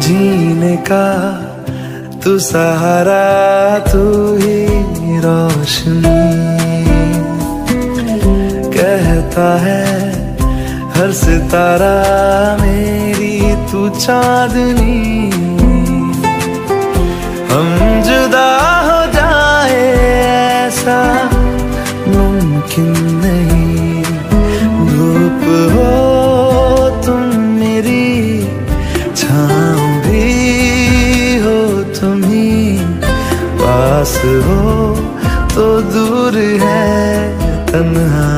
जीने का तू सहारा, तू ही रोशनी। कहता है, हर सितारा मेरी तू चांदनी। हम जुदा हो जाए ऐसा मुमकिन नहीं। पास हो तो दूर है तन्हा